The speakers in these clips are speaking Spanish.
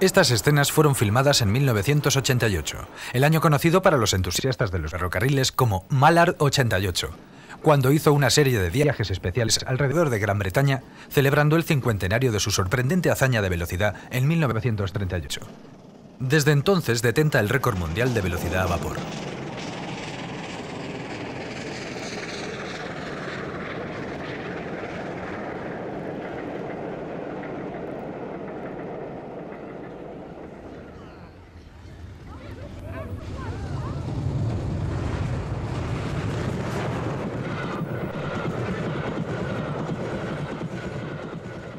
Estas escenas fueron filmadas en 1988, el año conocido para los entusiastas de los ferrocarriles como Mallard 88, cuando hizo una serie de viajes especiales alrededor de Gran Bretaña, celebrando el cincuentenario de su sorprendente hazaña de velocidad en 1938. Desde entonces detenta el récord mundial de velocidad a vapor.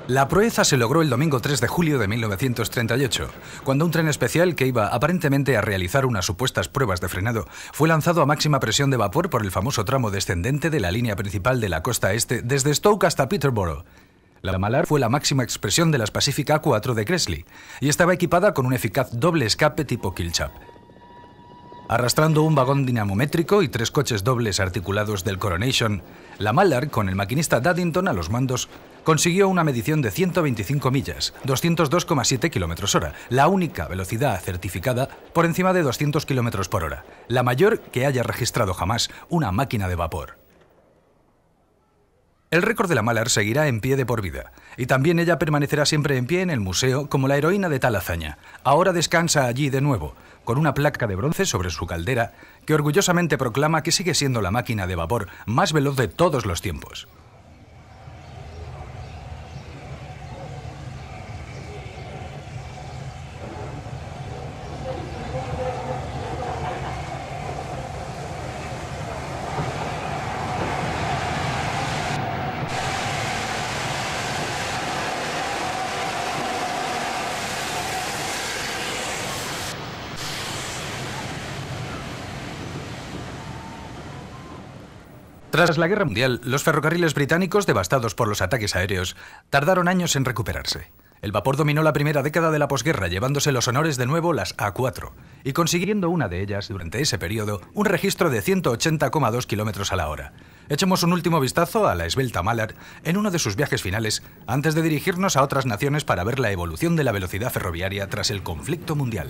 La proeza se logró el domingo 3 de julio de 1938, cuando un tren especial que iba aparentemente a realizar unas supuestas pruebas de frenado fue lanzado a máxima presión de vapor por el famoso tramo descendente de la línea principal de la costa este desde Stoke hasta Peterborough. La Malar fue la máxima expresión de las Pacific A4 de Cressley y estaba equipada con un eficaz doble escape tipo Killchap. Arrastrando un vagón dinamométrico y tres coches dobles articulados del Coronation, la Mallard, con el maquinista Daddington a los mandos, consiguió una medición de 125 millas, 202,7 km hora, la única velocidad certificada por encima de 200 km por hora, la mayor que haya registrado jamás una máquina de vapor. El récord de la Mallard seguirá en pie de por vida, y también ella permanecerá siempre en pie en el museo como la heroína de tal hazaña. Ahora descansa allí de nuevo, con una placa de bronce sobre su caldera que orgullosamente proclama que sigue siendo la máquina de vapor más veloz de todos los tiempos. Tras la Guerra Mundial, los ferrocarriles británicos, devastados por los ataques aéreos, tardaron años en recuperarse. El vapor dominó la primera década de la posguerra, llevándose los honores de nuevo las A4, y consiguiendo una de ellas, durante ese periodo, un registro de 180,2 kilómetros a la hora. Echemos un último vistazo a la esbelta Mallard en uno de sus viajes finales, antes de dirigirnos a otras naciones para ver la evolución de la velocidad ferroviaria tras el conflicto mundial.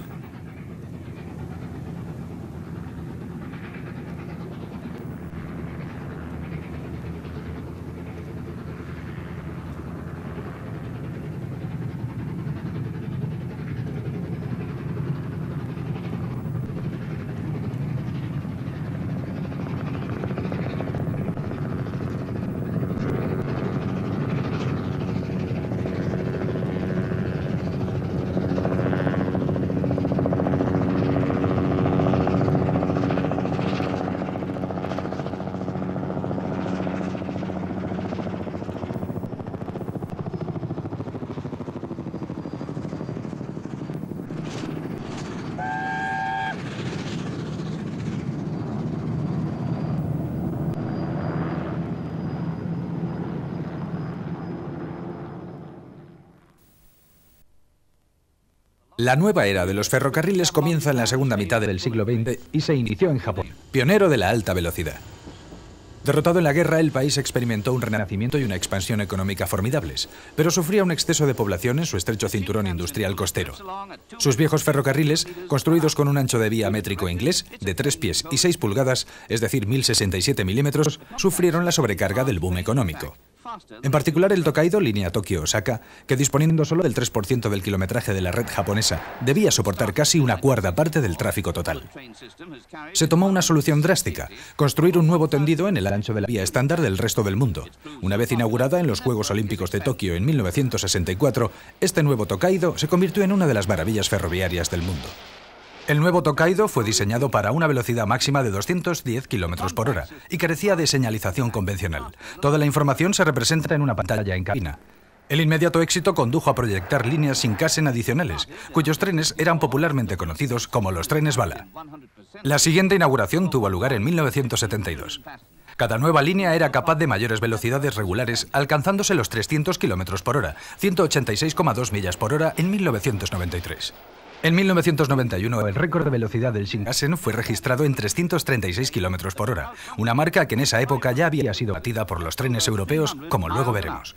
La nueva era de los ferrocarriles comienza en la segunda mitad del siglo XX y se inició en Japón, pionero de la alta velocidad. Derrotado en la guerra, el país experimentó un renacimiento y una expansión económica formidables, pero sufría un exceso de población en su estrecho cinturón industrial costero. Sus viejos ferrocarriles, construidos con un ancho de vía métrico inglés de 3 pies y 6 pulgadas, es decir, 1067 milímetros, sufrieron la sobrecarga del boom económico. En particular el Tokaido, línea Tokio-Osaka, que disponiendo solo del 3% del kilometraje de la red japonesa, debía soportar casi una cuarta parte del tráfico total. Se tomó una solución drástica, construir un nuevo tendido en el ancho de la vía estándar del resto del mundo. Una vez inaugurada en los Juegos Olímpicos de Tokio en 1964, este nuevo Tokaido se convirtió en una de las maravillas ferroviarias del mundo. El nuevo Tokaido fue diseñado para una velocidad máxima de 210 km por hora y carecía de señalización convencional. Toda la información se representa en una pantalla en cabina. El inmediato éxito condujo a proyectar líneas sin casen adicionales, cuyos trenes eran popularmente conocidos como los trenes bala. La siguiente inauguración tuvo lugar en 1972. Cada nueva línea era capaz de mayores velocidades regulares, alcanzándose los 300 km por hora, 186,2 millas por hora en 1993. En 1991, el récord de velocidad del Shinkansen fue registrado en 336 km por hora, una marca que en esa época ya había sido batida por los trenes europeos, como luego veremos.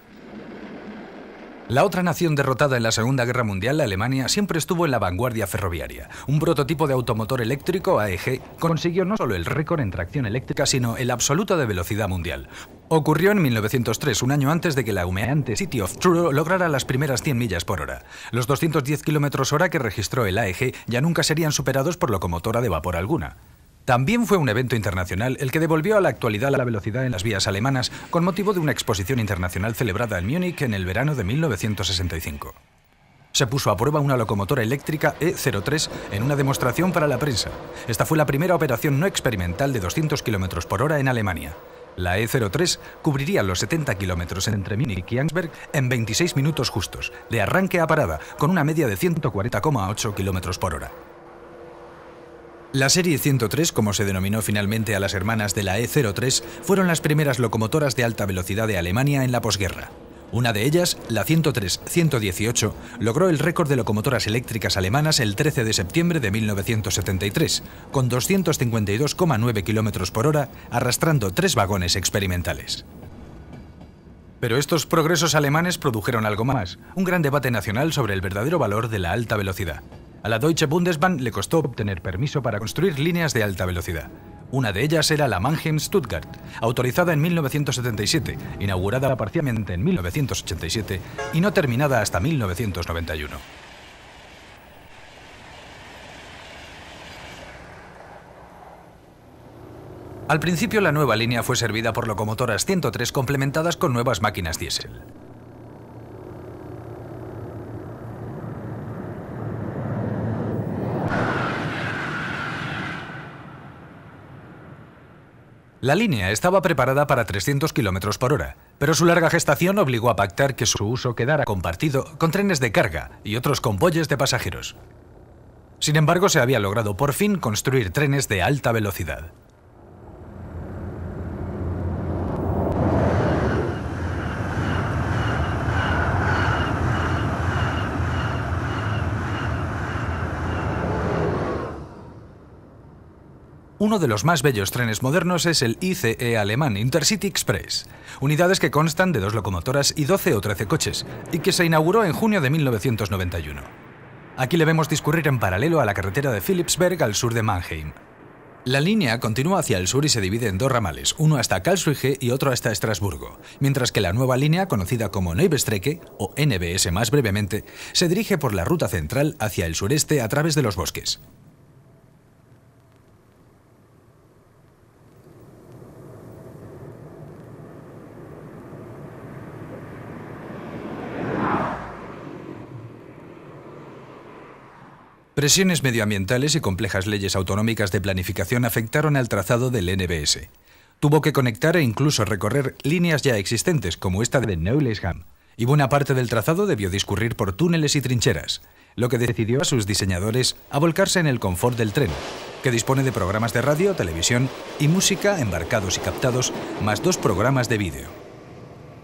La otra nación derrotada en la Segunda Guerra Mundial, Alemania, siempre estuvo en la vanguardia ferroviaria. Un prototipo de automotor eléctrico, AEG, consiguió no solo el récord en tracción eléctrica, sino el absoluto de velocidad mundial. Ocurrió en 1903, un año antes de que la humeante City of Truro lograra las primeras 100 millas por hora. Los 210 kilómetros hora que registró el AEG ya nunca serían superados por locomotora de vapor alguna. También fue un evento internacional el que devolvió a la actualidad la velocidad en las vías alemanas con motivo de una exposición internacional celebrada en Múnich en el verano de 1965. Se puso a prueba una locomotora eléctrica E03 en una demostración para la prensa. Esta fue la primera operación no experimental de 200 km por hora en Alemania. La E03 cubriría los 70 kilómetros entre Múnich y Ansberg en 26 minutos justos, de arranque a parada, con una media de 140,8 km por hora. La serie 103, como se denominó finalmente a las hermanas de la E03, fueron las primeras locomotoras de alta velocidad de Alemania en la posguerra. Una de ellas, la 103-118, logró el récord de locomotoras eléctricas alemanas el 13 de septiembre de 1973, con 252,9 km por hora, arrastrando tres vagones experimentales. Pero estos progresos alemanes produjeron algo más, un gran debate nacional sobre el verdadero valor de la alta velocidad. A la Deutsche Bundesbahn le costó obtener permiso para construir líneas de alta velocidad. Una de ellas era la Mannheim-Stuttgart, autorizada en 1977, inaugurada parcialmente en 1987 y no terminada hasta 1991. Al principio la nueva línea fue servida por locomotoras 103 complementadas con nuevas máquinas diésel. La línea estaba preparada para 300 km por hora, pero su larga gestación obligó a pactar que su uso quedara compartido con trenes de carga y otros convoyes de pasajeros. Sin embargo, se había logrado por fin construir trenes de alta velocidad. Uno de los más bellos trenes modernos es el ICE alemán Intercity Express, unidades que constan de dos locomotoras y 12 o 13 coches, y que se inauguró en junio de 1991. Aquí le vemos discurrir en paralelo a la carretera de Philipsberg al sur de Mannheim. La línea continúa hacia el sur y se divide en dos ramales, uno hasta Karlsruhe y otro hasta Estrasburgo, mientras que la nueva línea, conocida como Neubestrecke, o NBS más brevemente, se dirige por la ruta central hacia el sureste a través de los bosques. Presiones medioambientales y complejas leyes autonómicas de planificación afectaron al trazado del NBS. Tuvo que conectar e incluso recorrer líneas ya existentes, como esta de Neulesham, y buena parte del trazado debió discurrir por túneles y trincheras, lo que decidió a sus diseñadores a volcarse en el confort del tren, que dispone de programas de radio, televisión y música embarcados y captados, más dos programas de vídeo.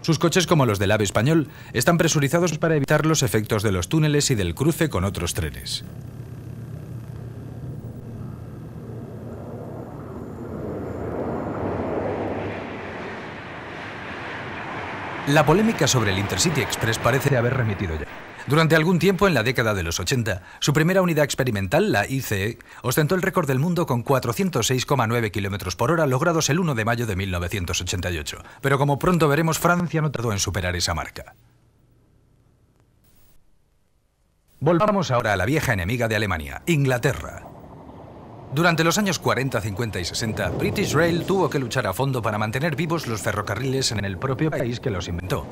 Sus coches, como los del AVE español, están presurizados para evitar los efectos de los túneles y del cruce con otros trenes. La polémica sobre el Intercity Express parece haber remitido ya. Durante algún tiempo, en la década de los 80, su primera unidad experimental, la ICE, ostentó el récord del mundo con 406,9 km por hora, logrados el 1 de mayo de 1988. Pero como pronto veremos, Francia no tardó en superar esa marca. Volvamos ahora a la vieja enemiga de Alemania, Inglaterra. Durante los años 40, 50 y 60, British Rail tuvo que luchar a fondo para mantener vivos los ferrocarriles en el propio país que los inventó.